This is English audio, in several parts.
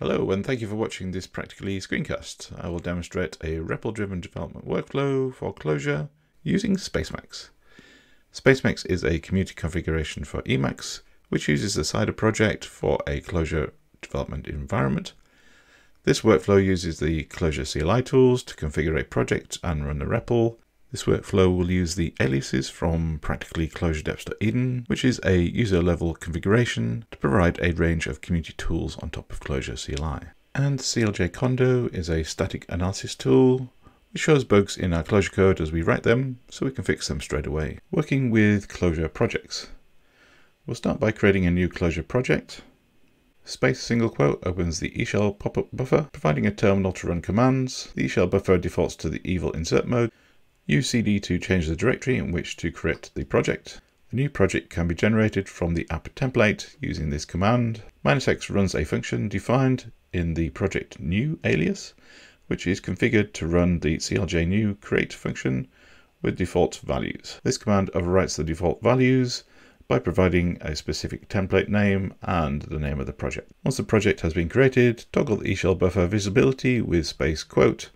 Hello and thank you for watching this Practicalli screencast. I will demonstrate a REPL-driven development workflow for Clojure using Spacemacs. Spacemacs is a community configuration for Emacs which uses the Cider project for a Clojure development environment. This workflow uses the Clojure CLI tools to configure a project and run the REPL, this workflow will use the aliases from Practicalli Clojure which is a user-level configuration to provide a range of community tools on top of Clojure CLI. And clj-kondo is a static analysis tool which shows bugs in our Clojure code as we write them, so we can fix them straight away. Working with Clojure projects. We'll start by creating a new Clojure project. Space single quote opens the eShell pop-up buffer, providing a terminal to run commands. The eShell buffer defaults to the evil insert mode, Use cd to change the directory in which to create the project. The new project can be generated from the app template using this command. Minus runs a function defined in the project new alias, which is configured to run the clj new create function with default values. This command overwrites the default values by providing a specific template name and the name of the project. Once the project has been created, toggle the eShell buffer visibility with space quote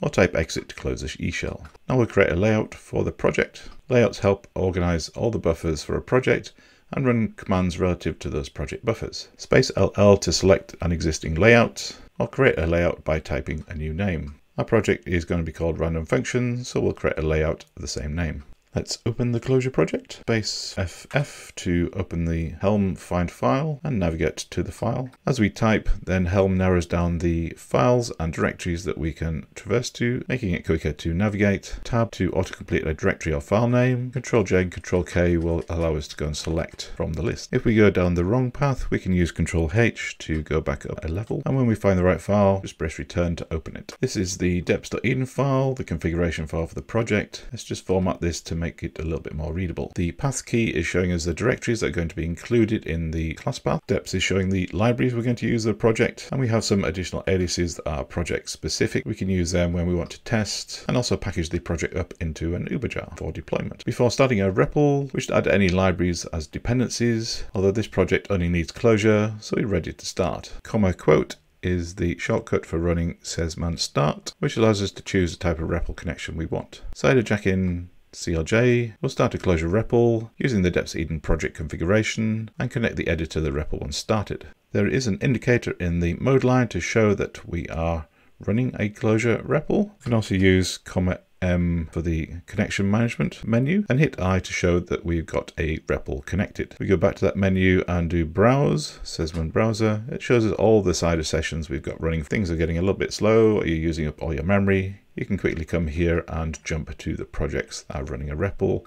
or type exit to close the eShell. Now we'll create a layout for the project. Layouts help organize all the buffers for a project and run commands relative to those project buffers. Space LL to select an existing layout or create a layout by typing a new name. Our project is going to be called random function, so we'll create a layout of the same name. Let's open the Clojure project. Base FF to open the Helm find file and navigate to the file. As we type, then Helm narrows down the files and directories that we can traverse to, making it quicker to navigate. Tab to autocomplete a directory or file name. Control J and Control K will allow us to go and select from the list. If we go down the wrong path, we can use Control H to go back up a level. And when we find the right file, just press return to open it. This is the deps.edn file, the configuration file for the project. Let's just format this to make it a little bit more readable. The path key is showing us the directories that are going to be included in the class path. Deps is showing the libraries we're going to use the project. And we have some additional aliases that are project specific. We can use them when we want to test and also package the project up into an Uberjar for deployment. Before starting a REPL, we should add any libraries as dependencies, although this project only needs Clojure, so we're ready to start. Comma quote is the shortcut for running sesman start, which allows us to choose the type of REPL connection we want. Cider jack in CLJ, we'll start a Clojure REPL using the deps.edn project configuration and connect the editor the REPL once started. There is an indicator in the mode line to show that we are running a closure REPL. You can also use comma M for the connection management menu and hit I to show that we've got a REPL connected. We go back to that menu and do browse, Sesman browser. It shows us all the Cider sessions we've got running. Things are getting a little bit slow, Are you're using up all your memory. You can quickly come here and jump to the projects that are running a REPL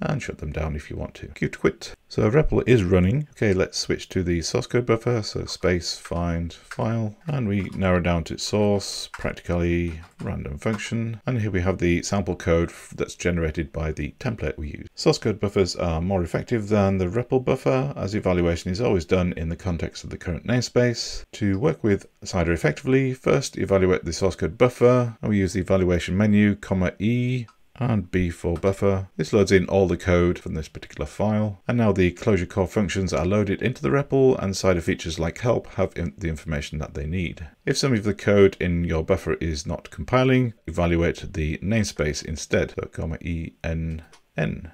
and shut them down if you want to. Q to quit. So REPL is running. Okay, let's switch to the source code buffer. So space find file, and we narrow down to source, practicalli random function. And here we have the sample code that's generated by the template we use. Source code buffers are more effective than the REPL buffer, as evaluation is always done in the context of the current namespace. To work with Cider effectively, first evaluate the source code buffer, and we use the evaluation menu, comma E, and B for buffer. This loads in all the code from this particular file. And now the Clojure core functions are loaded into the REPL and Cider features like help have in the information that they need. If some of the code in your buffer is not compiling, evaluate the namespace instead. So comma ENN.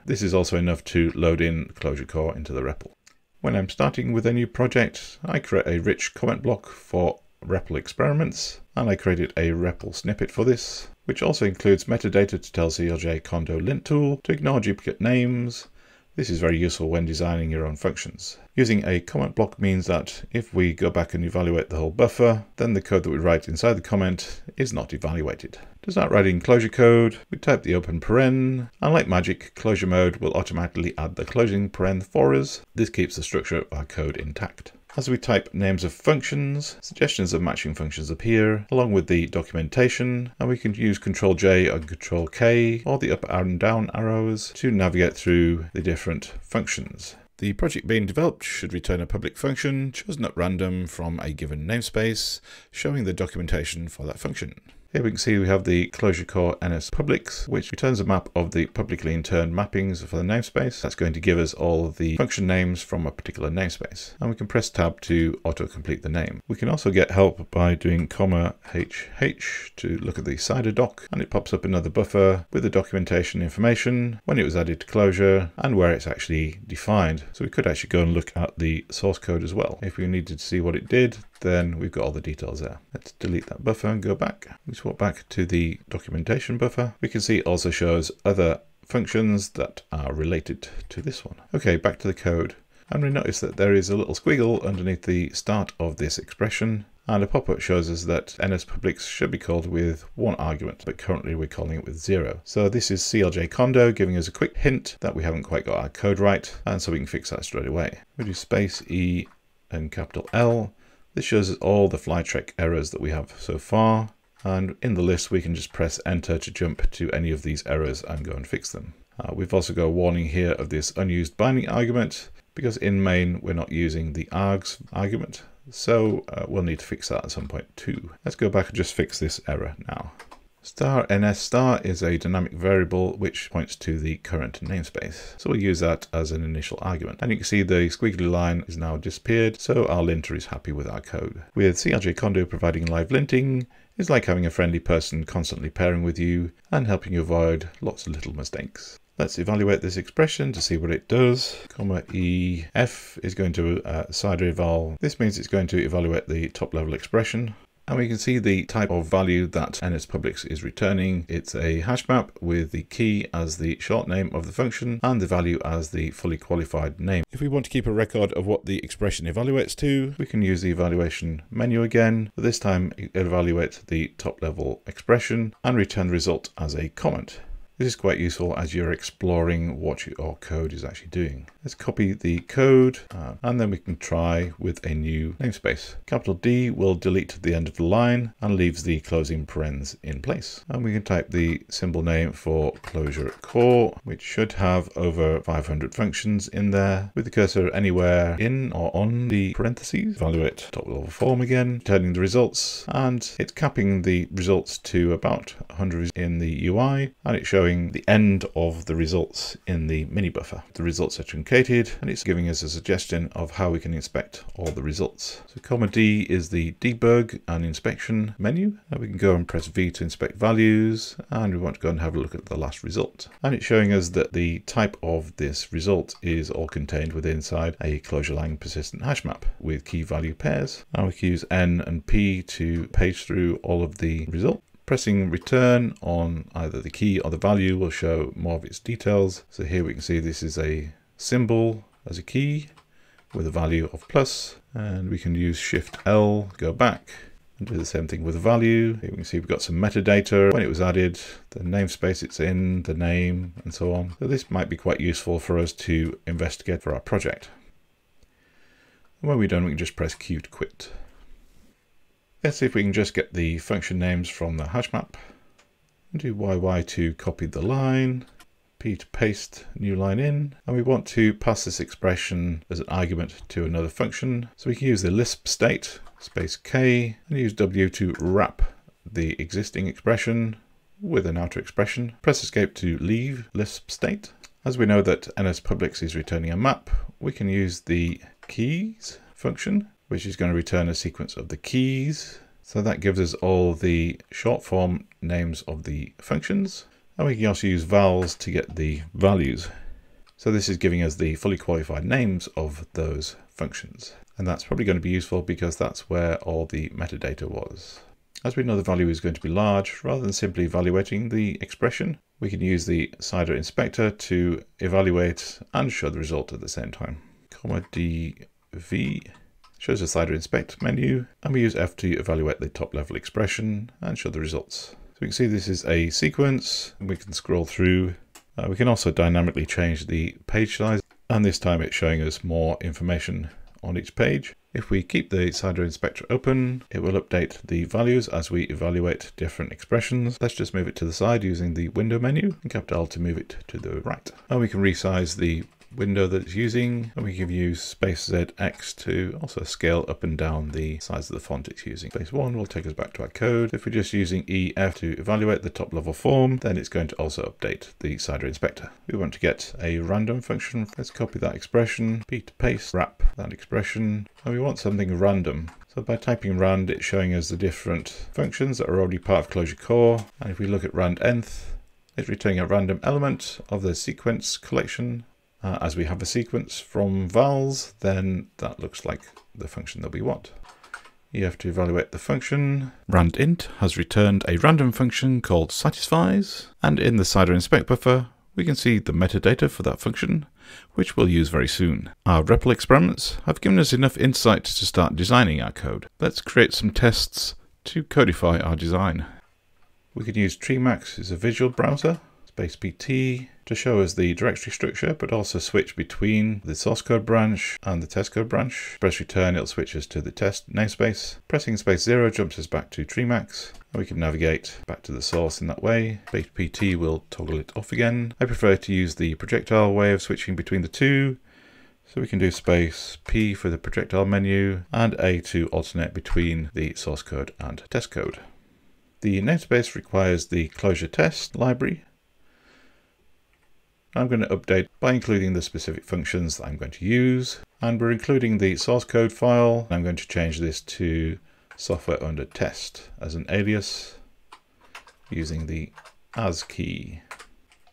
This is also enough to load in Clojure core into the REPL. When I'm starting with a new project, I create a rich comment block for REPL experiments, and I created a REPL snippet for this which also includes metadata to tell clj-kondo lint tool to ignore duplicate names. This is very useful when designing your own functions. Using a comment block means that if we go back and evaluate the whole buffer, then the code that we write inside the comment is not evaluated. To start writing Clojure code, we type the open paren, and like magic, Clojure mode will automatically add the closing paren for us. This keeps the structure of our code intact. As we type names of functions, suggestions of matching functions appear, along with the documentation, and we can use Ctrl J and Ctrl K, or the up and down arrows, to navigate through the different functions. The project being developed should return a public function chosen at random from a given namespace, showing the documentation for that function. Here we can see we have the Clojure core NS publics, which returns a map of the publicly interned mappings for the namespace. That's going to give us all the function names from a particular namespace. And we can press tab to auto-complete the name. We can also get help by doing comma HH to look at the CIDER doc, and it pops up another buffer with the documentation information, when it was added to Clojure, and where it's actually defined. So we could actually go and look at the source code as well. If we needed to see what it did, then we've got all the details there. Let's delete that buffer and go back. We swap back to the documentation buffer. We can see it also shows other functions that are related to this one. Okay, back to the code. And we notice that there is a little squiggle underneath the start of this expression. And a pop-up shows us that NS publics should be called with one argument, but currently we're calling it with zero. So this is clj-kondo giving us a quick hint that we haven't quite got our code right, and so we can fix that straight away. We do space E and capital L, this shows us all the Flycheck errors that we have so far. And in the list, we can just press enter to jump to any of these errors and go and fix them. Uh, we've also got a warning here of this unused binding argument because in main, we're not using the args argument. So uh, we'll need to fix that at some point too. Let's go back and just fix this error now. Star ns star is a dynamic variable which points to the current namespace. So we'll use that as an initial argument. And you can see the squiggly line is now disappeared, so our linter is happy with our code. With clj-kondo providing live linting, it's like having a friendly person constantly pairing with you and helping you avoid lots of little mistakes. Let's evaluate this expression to see what it does. Comma EF is going to uh, CIDER eval. This means it's going to evaluate the top level expression. And we can see the type of value that NSPublics is returning. It's a hash map with the key as the short name of the function and the value as the fully qualified name. If we want to keep a record of what the expression evaluates to, we can use the evaluation menu again, but this time it evaluates the top level expression and return the result as a comment. This is quite useful as you're exploring what your code is actually doing. Let's copy the code uh, and then we can try with a new namespace. Capital D will delete the end of the line and leaves the closing parens in place. And we can type the symbol name for Clojure at core, which should have over 500 functions in there with the cursor anywhere in or on the parentheses. Evaluate top level form again, turning the results and it's capping the results to about 100 in the UI and it's showing the end of the results in the mini buffer. The results are and it's giving us a suggestion of how we can inspect all the results. So comma D is the debug and inspection menu. And we can go and press V to inspect values and we want to go and have a look at the last result. And it's showing us that the type of this result is all contained within inside a ClojureLang persistent hash map with key value pairs. And we can use N and P to page through all of the results. Pressing return on either the key or the value will show more of its details. So here we can see this is a symbol as a key with a value of plus and we can use shift L, go back and do the same thing with value. Here we can see we've got some metadata, when it was added, the namespace it's in, the name and so on. So this might be quite useful for us to investigate for our project. And when we're done, we can just press Q to quit. Let's see if we can just get the function names from the hash map. Do YY to copy the line, P to paste new line in, and we want to pass this expression as an argument to another function. So we can use the Lisp state, space K, and use W to wrap the existing expression with an outer expression. Press escape to leave Lisp state. As we know that NS NSPublics is returning a map, we can use the keys function which is going to return a sequence of the keys. So that gives us all the short form names of the functions. And we can also use vals to get the values. So this is giving us the fully qualified names of those functions. And that's probably going to be useful because that's where all the metadata was. As we know the value is going to be large, rather than simply evaluating the expression, we can use the CIDER inspector to evaluate and show the result at the same time. Comma dv shows the CIDER inspect menu, and we use F to evaluate the top level expression and show the results. We can see this is a sequence, and we can scroll through. Uh, we can also dynamically change the page size, and this time it's showing us more information on each page. If we keep the CIDER inspector open, it will update the values as we evaluate different expressions. Let's just move it to the side using the window menu and capital to move it to the right. And we can resize the window that it's using. And we can use space ZX to also scale up and down the size of the font it's using. Space 1 will take us back to our code. If we're just using EF to evaluate the top level form, then it's going to also update the CIDER inspector. We want to get a random function. Let's copy that expression, P to paste, wrap that expression, and we want something random. So by typing rand, it's showing us the different functions that are already part of Clojure core. And if we look at rand nth, it's returning a random element of the sequence collection. Uh, as we have a sequence from vals, then that looks like the function that we want. You have to evaluate the function. Randint has returned a random function called satisfies, and in the CIDER inspect buffer, we can see the metadata for that function, which we'll use very soon. Our REPL experiments have given us enough insight to start designing our code. Let's create some tests to codify our design. We can use Treemacs as a visual browser, space PT, to show us the directory structure, but also switch between the source code branch and the test code branch. Press return, it'll switch us to the test namespace. Pressing space zero jumps us back to Treemacs. We can navigate back to the source in that way. Space PT will toggle it off again. I prefer to use the projectile way of switching between the two. So we can do space P for the projectile menu and A to alternate between the source code and test code. The namespace requires the Clojure test library I'm going to update by including the specific functions that I'm going to use. And we're including the source code file. I'm going to change this to software under test as an alias using the as key.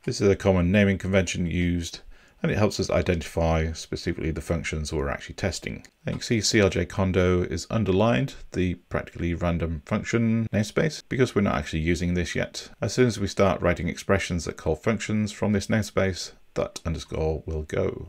This is a common naming convention used and it helps us identify specifically the functions we're actually testing. And you can see clj-kondo is underlined, the practicalli random function namespace, because we're not actually using this yet. As soon as we start writing expressions that call functions from this namespace, that underscore will go.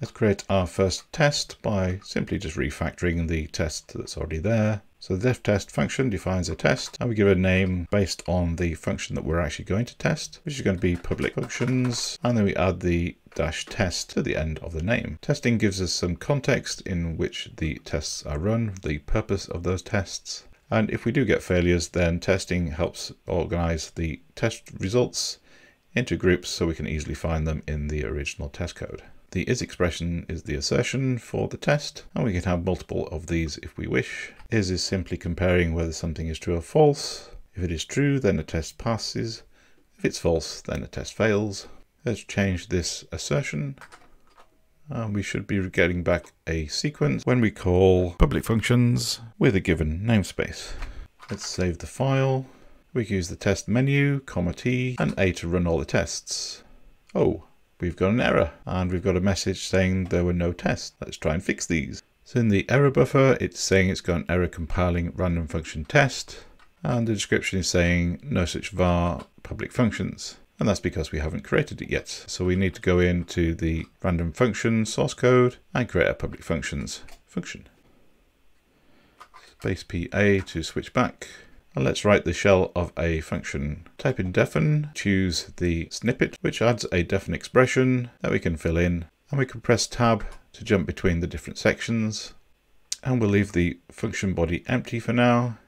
Let's create our first test by simply just refactoring the test that's already there. So the def test function defines a test and we give a name based on the function that we're actually going to test, which is going to be public functions. And then we add the dash test to the end of the name. Testing gives us some context in which the tests are run, the purpose of those tests. And if we do get failures, then testing helps organize the test results into groups so we can easily find them in the original test code. The is expression is the assertion for the test, and we can have multiple of these if we wish. Is is simply comparing whether something is true or false. If it is true, then the test passes. If it's false, then the test fails. Let's change this assertion. And we should be getting back a sequence when we call public functions with a given namespace. Let's save the file. We can use the test menu, comma T, and A to run all the tests. Oh, we've got an error and we've got a message saying there were no tests. Let's try and fix these. So in the error buffer, it's saying it's got an error compiling random function test and the description is saying no such var public functions. And that's because we haven't created it yet. So we need to go into the random function source code and create a public functions function. Space PA to switch back. And let's write the shell of a function. Type in defen, choose the snippet, which adds a defen expression that we can fill in. And we can press tab to jump between the different sections. And we'll leave the function body empty for now,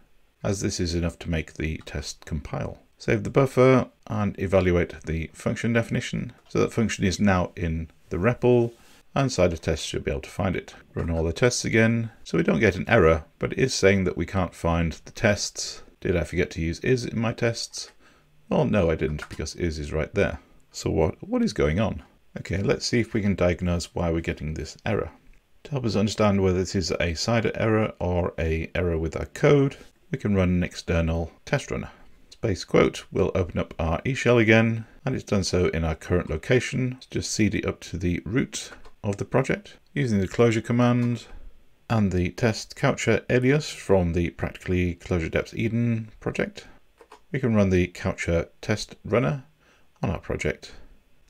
as this is enough to make the test compile. Save the buffer and evaluate the function definition. So that function is now in the REPL and CIDER test should be able to find it. Run all the tests again. So we don't get an error, but it is saying that we can't find the tests did I forget to use is in my tests? Well, no, I didn't because is is right there. So what, what is going on? Okay, let's see if we can diagnose why we're getting this error. To help us understand whether this is a CIDER error or a error with our code, we can run an external test runner. Space quote will open up our eShell again, and it's done so in our current location. Let's just cd up to the root of the project using the clojure command and the test kaocha alias from the practicalli clojure Depth Eden project. We can run the kaocha test runner on our project.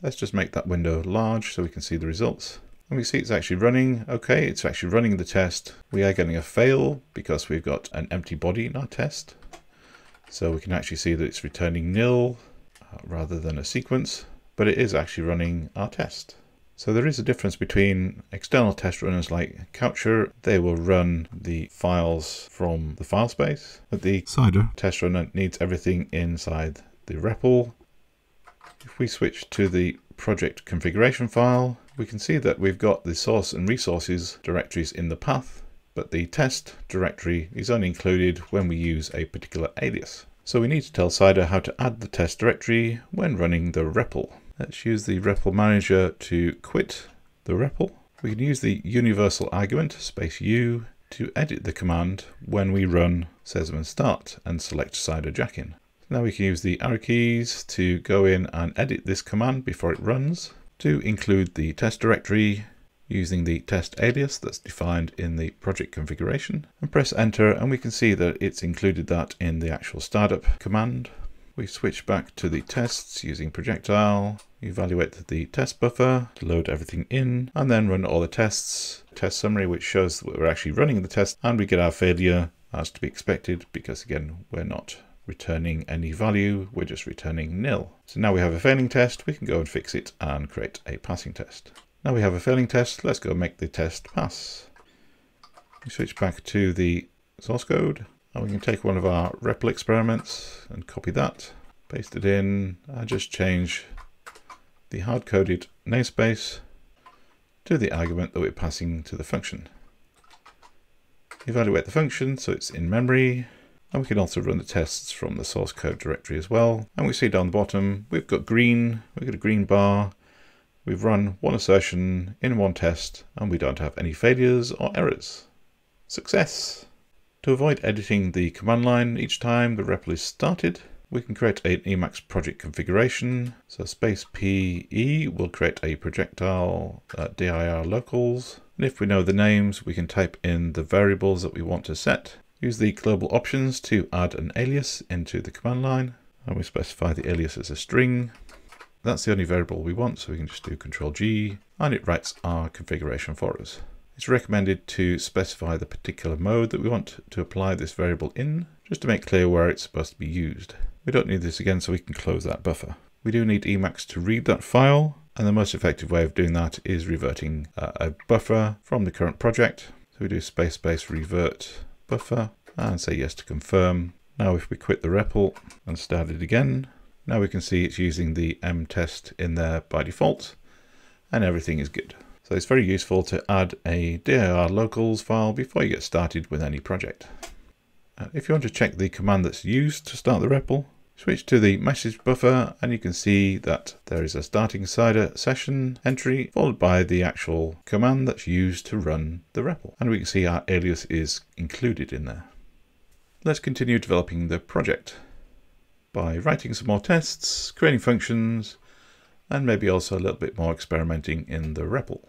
Let's just make that window large so we can see the results. And we see it's actually running. Okay, it's actually running the test. We are getting a fail because we've got an empty body in our test. So we can actually see that it's returning nil uh, rather than a sequence, but it is actually running our test. So there is a difference between external test runners like Kaocha. They will run the files from the file space. But the Cider. test runner needs everything inside the REPL. If we switch to the project configuration file, we can see that we've got the source and resources directories in the path, but the test directory is only included when we use a particular alias. So we need to tell Cider how to add the test directory when running the REPL. Let's use the REPL manager to quit the REPL. We can use the universal argument, space U, to edit the command when we run sesman start and select cider jackin. Now we can use the arrow keys to go in and edit this command before it runs to include the test directory using the test alias that's defined in the project configuration and press enter and we can see that it's included that in the actual startup command. We switch back to the tests using projectile, evaluate the test buffer, load everything in, and then run all the tests. Test summary, which shows that we're actually running the test, and we get our failure as to be expected, because again, we're not returning any value, we're just returning nil. So now we have a failing test, we can go and fix it and create a passing test. Now we have a failing test, let's go make the test pass. We switch back to the source code, and we can take one of our REPL experiments and copy that, paste it in, I just change the hard-coded namespace to the argument that we're passing to the function. Evaluate the function so it's in memory, and we can also run the tests from the source code directory as well. And we see down the bottom, we've got green, we've got a green bar, we've run one assertion in one test, and we don't have any failures or errors. Success! To avoid editing the command line each time the REPL is started, we can create an Emacs project configuration. So space PE will create a projectile uh, dir locals. And if we know the names, we can type in the variables that we want to set. Use the global options to add an alias into the command line. And we specify the alias as a string. That's the only variable we want, so we can just do Control G, and it writes our configuration for us. It's recommended to specify the particular mode that we want to apply this variable in, just to make clear where it's supposed to be used. We don't need this again, so we can close that buffer. We do need Emacs to read that file, and the most effective way of doing that is reverting uh, a buffer from the current project. So we do space space revert buffer and say yes to confirm. Now if we quit the REPL and start it again, now we can see it's using the M test in there by default and everything is good. So it's very useful to add a dir locals file before you get started with any project. Uh, if you want to check the command that's used to start the REPL, switch to the message buffer and you can see that there is a starting cider session entry followed by the actual command that's used to run the REPL. And we can see our alias is included in there. Let's continue developing the project by writing some more tests, creating functions, and maybe also a little bit more experimenting in the REPL.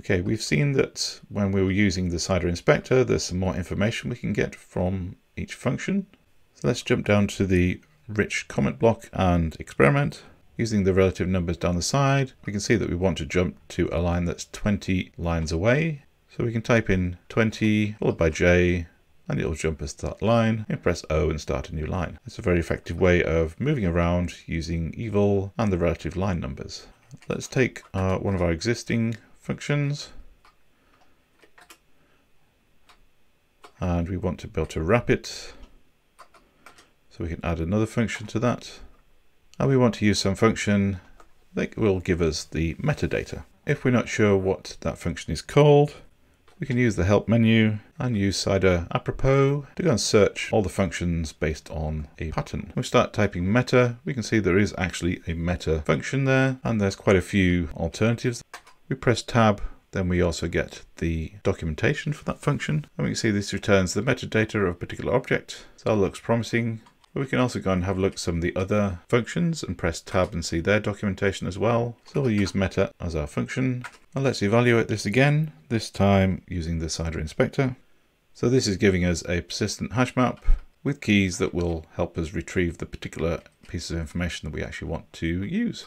Okay, we've seen that when we were using the Cider Inspector, there's some more information we can get from each function. So let's jump down to the rich comment block and experiment. Using the relative numbers down the side, we can see that we want to jump to a line that's 20 lines away. So we can type in 20 followed by J and it'll jump to that line and press O and start a new line. It's a very effective way of moving around using Evil and the relative line numbers. Let's take uh, one of our existing functions. And we want to be able to wrap it. So we can add another function to that. And we want to use some function that will give us the metadata. If we're not sure what that function is called, we can use the help menu and use cider apropos to go and search all the functions based on a pattern. we start typing meta, we can see there is actually a meta function there and there's quite a few alternatives. We press tab, then we also get the documentation for that function. And we can see this returns the metadata of a particular object. So that looks promising. We can also go and have a look at some of the other functions and press tab and see their documentation as well. So we'll use meta as our function. And let's evaluate this again, this time using the Cider Inspector. So this is giving us a persistent hash map with keys that will help us retrieve the particular piece of information that we actually want to use.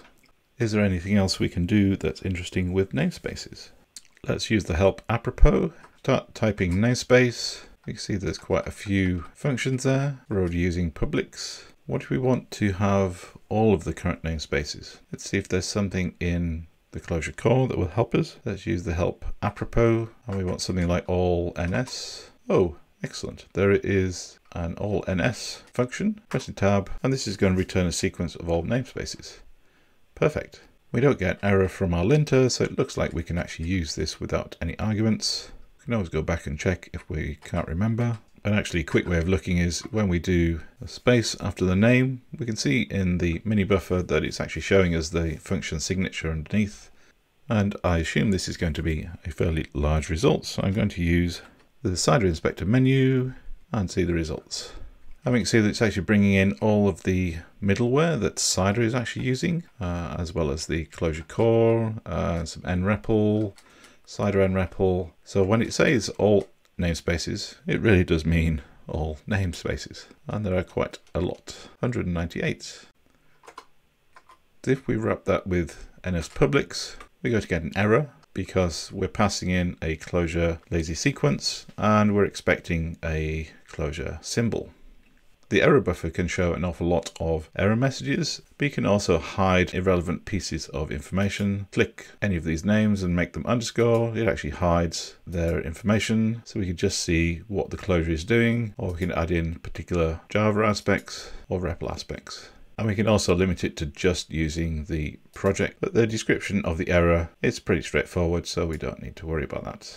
Is there anything else we can do that's interesting with namespaces? Let's use the help apropos. Start typing namespace. You can see there's quite a few functions there. We're already using publics. What do we want to have all of the current namespaces? Let's see if there's something in the closure core that will help us. Let's use the help apropos and we want something like all ns. Oh, excellent. There is an all ns function. Pressing tab and this is going to return a sequence of all namespaces. Perfect. We don't get error from our linter, so it looks like we can actually use this without any arguments. Can always go back and check if we can't remember. And actually a quick way of looking is when we do a space after the name, we can see in the mini buffer that it's actually showing us the function signature underneath. And I assume this is going to be a fairly large result. So I'm going to use the CIDER inspector menu and see the results. Can see that it's actually bringing in all of the middleware that CIDER is actually using, uh, as well as the Clojure core, uh, some nREPL, CIDER all. So when it says all namespaces, it really does mean all namespaces. And there are quite a lot, 198. If we wrap that with NSPublics, we're going to get an error because we're passing in a Clojure lazy sequence and we're expecting a Clojure symbol. The error buffer can show an awful lot of error messages, but you can also hide irrelevant pieces of information. Click any of these names and make them underscore. It actually hides their information, so we can just see what the Clojure is doing, or we can add in particular Java aspects or REPL aspects. And we can also limit it to just using the project, but the description of the error is pretty straightforward, so we don't need to worry about that.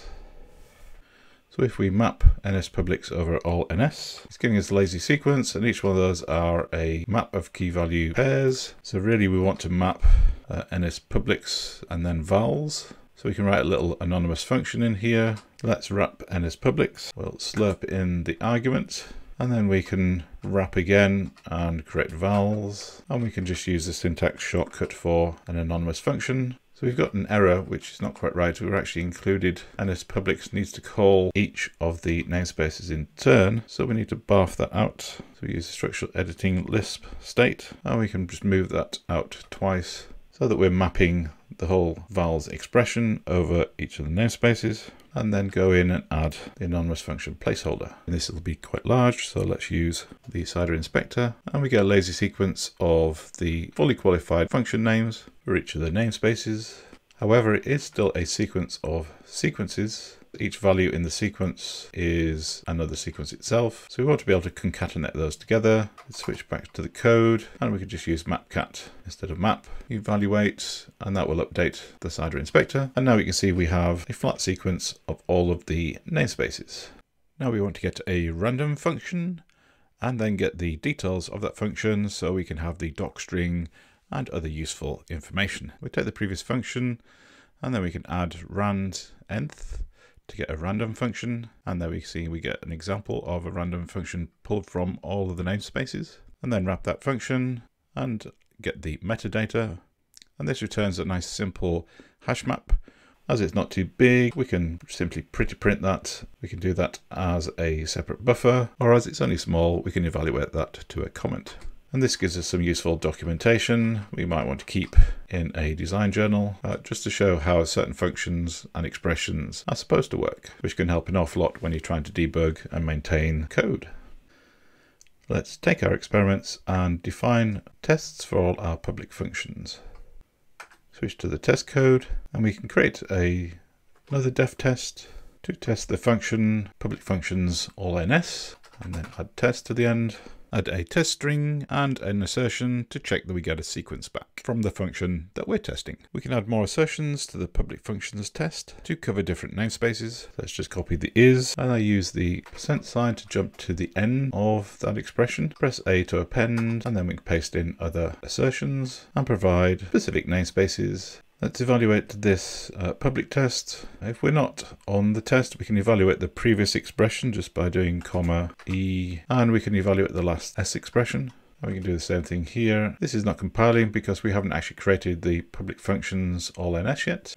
So if we map NSPublics over all NS, it's giving us a lazy sequence, and each one of those are a map of key value pairs. So really we want to map uh, NSPublics and then vals. So we can write a little anonymous function in here. Let's wrap NSPublics. We'll slurp in the argument and then we can wrap again and create vals. And we can just use the syntax shortcut for an anonymous function. So we've got an error, which is not quite right. We're actually included NSPublics needs to call each of the namespaces in turn. So we need to barf that out. So we use the structural editing Lisp state, and we can just move that out twice so that we're mapping the whole vals expression over each of the namespaces and then go in and add the anonymous function placeholder. And this will be quite large, so let's use the CIDER inspector and we get a lazy sequence of the fully qualified function names each of the namespaces. However, it is still a sequence of sequences each value in the sequence is another sequence itself. So we want to be able to concatenate those together. Let's switch back to the code and we can just use mapcat instead of map. Evaluate and that will update the CIDER inspector. And now we can see we have a flat sequence of all of the namespaces. Now we want to get a random function and then get the details of that function so we can have the docstring and other useful information. We take the previous function and then we can add rand nth to get a random function. And there we see we get an example of a random function pulled from all of the namespaces. And then wrap that function and get the metadata. And this returns a nice simple hash map. As it's not too big, we can simply pretty print that. We can do that as a separate buffer, or as it's only small, we can evaluate that to a comment. And this gives us some useful documentation we might want to keep in a design journal, uh, just to show how certain functions and expressions are supposed to work, which can help an awful lot when you're trying to debug and maintain code. Let's take our experiments and define tests for all our public functions. Switch to the test code and we can create a, another def test to test the function public functions all ns and then add test to the end add a test string and an assertion to check that we get a sequence back from the function that we're testing. We can add more assertions to the public functions test to cover different namespaces. Let's just copy the is and I use the percent sign to jump to the end of that expression. Press A to append and then we can paste in other assertions and provide specific namespaces Let's evaluate this uh, public test. If we're not on the test, we can evaluate the previous expression just by doing comma E, and we can evaluate the last S expression. We can do the same thing here. This is not compiling because we haven't actually created the public functions all in S yet.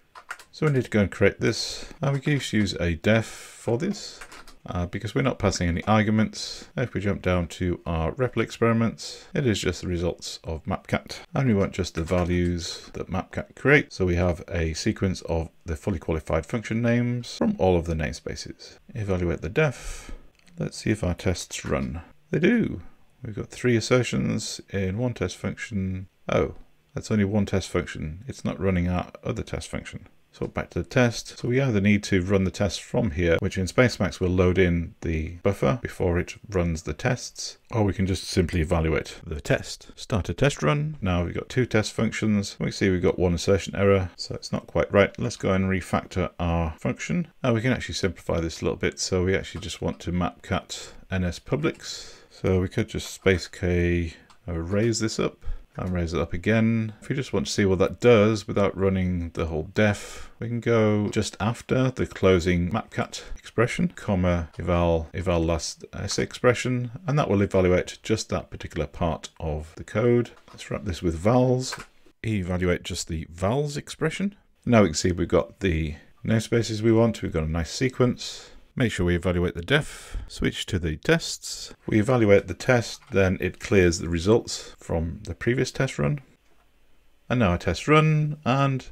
So we need to go and create this. And we can just use a def for this uh, because we're not passing any arguments. If we jump down to our REPL experiments, it is just the results of mapcat. And we want just the values that mapcat creates. So we have a sequence of the fully qualified function names from all of the namespaces. Evaluate the def. Let's see if our tests run. They do. We've got three assertions in one test function. Oh, that's only one test function. It's not running our other test function. So back to the test. So we either need to run the test from here, which in Spacemacs will load in the buffer before it runs the tests, or we can just simply evaluate the test. Start a test run. Now we've got two test functions. We see we've got one assertion error, so it's not quite right. Let's go and refactor our function. Now we can actually simplify this a little bit. So we actually just want to map cat ns publics. So we could just space k uh, raise this up and raise it up again. If you just want to see what that does without running the whole def, we can go just after the closing mapcat expression, comma eval eval last s expression, and that will evaluate just that particular part of the code. Let's wrap this with vals, evaluate just the vals expression. Now we can see we've got the namespaces we want, we've got a nice sequence. Make sure we evaluate the def, switch to the tests. We evaluate the test, then it clears the results from the previous test run. And now a test run, and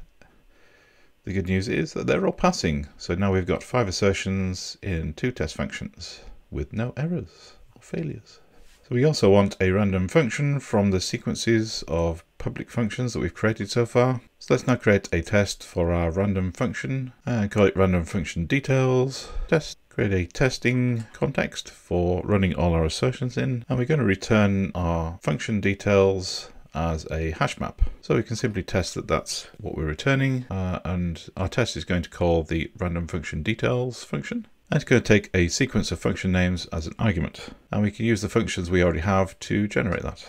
the good news is that they're all passing. So now we've got five assertions in two test functions with no errors or failures. So we also want a random function from the sequences of public functions that we've created so far. Let's now create a test for our random function and call it random function details test. Create a testing context for running all our assertions in and we're going to return our function details as a hash map. So we can simply test that that's what we're returning uh, and our test is going to call the random function details function. And it's going to take a sequence of function names as an argument. And we can use the functions we already have to generate that.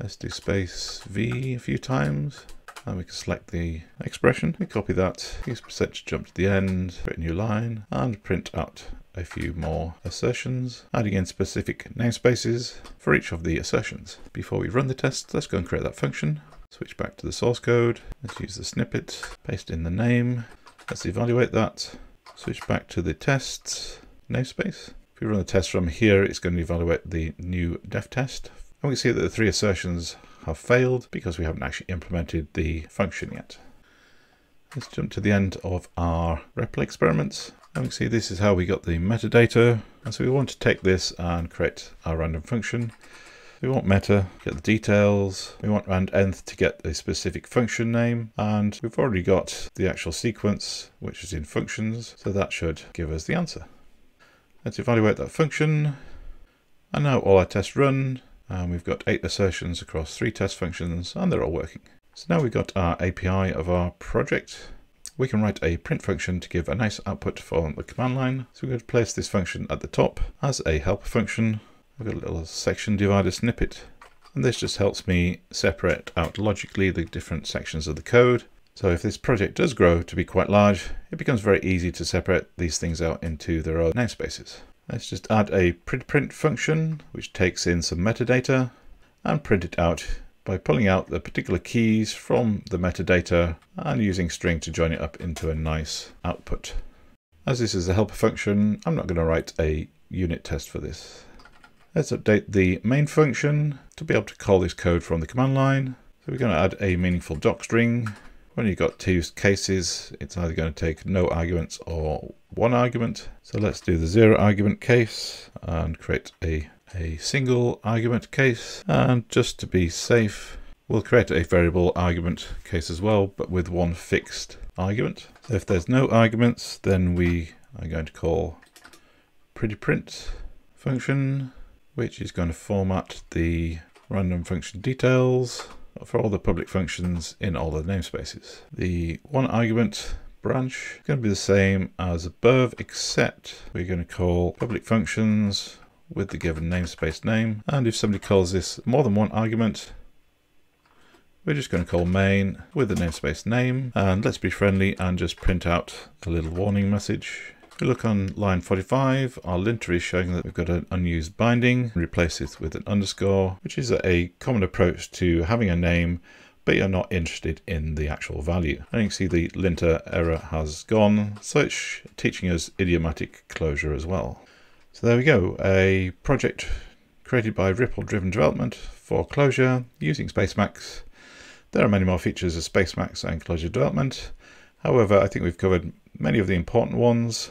Let's do space V a few times. And we can select the expression. We copy that, use percentage jump to the end, create a new line, and print out a few more assertions, adding in specific namespaces for each of the assertions. Before we run the test, let's go and create that function. Switch back to the source code. Let's use the snippet, paste in the name. Let's evaluate that. Switch back to the tests namespace. If we run the test from here, it's going to evaluate the new def test. And we can see that the three assertions have failed because we haven't actually implemented the function yet. Let's jump to the end of our REPL experiments. And we can see this is how we got the metadata. And so we want to take this and create our random function. We want meta, get the details. We want rand nth to get a specific function name. And we've already got the actual sequence, which is in functions. So that should give us the answer. Let's evaluate that function. And now all our tests run. And we've got eight assertions across three test functions, and they're all working. So now we've got our API of our project. We can write a print function to give a nice output for the command line. So we're going to place this function at the top as a helper function. We've got a little section divider snippet. And this just helps me separate out logically the different sections of the code. So if this project does grow to be quite large, it becomes very easy to separate these things out into their own namespaces. Let's just add a print function, which takes in some metadata and print it out by pulling out the particular keys from the metadata and using string to join it up into a nice output. As this is a helper function, I'm not going to write a unit test for this. Let's update the main function to be able to call this code from the command line. So we're going to add a meaningful docstring. When you've got two cases, it's either going to take no arguments or one argument. So let's do the zero argument case and create a, a single argument case. And just to be safe, we'll create a variable argument case as well, but with one fixed argument. So if there's no arguments, then we are going to call pretty print function which is going to format the random function details for all the public functions in all the namespaces. The one argument branch is going to be the same as above, except we're going to call public functions with the given namespace name. And if somebody calls this more than one argument, we're just going to call main with the namespace name. And let's be friendly and just print out a little warning message if we look on line 45, our linter is showing that we've got an unused binding. Replace it with an underscore, which is a common approach to having a name, but you're not interested in the actual value. And you can see the linter error has gone, so it's teaching us idiomatic Clojure as well. So there we go, a project created by REPL Driven Development for Clojure using Spacemacs. There are many more features of Spacemacs and Clojure development. However, I think we've covered many of the important ones.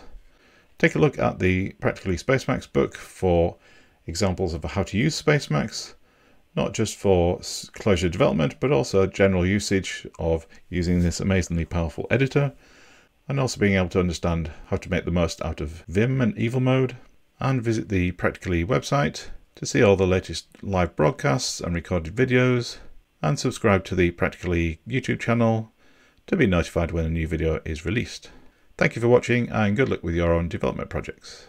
Take a look at the Practicalli Spacemacs book for examples of how to use Spacemacs, not just for Clojure development, but also general usage of using this amazingly powerful editor. and also being able to understand how to make the most out of Vim and Evil Mode, and visit the Practicalli website to see all the latest live broadcasts and recorded videos, and subscribe to the Practicalli YouTube channel to be notified when a new video is released. Thank you for watching and good luck with your own development projects.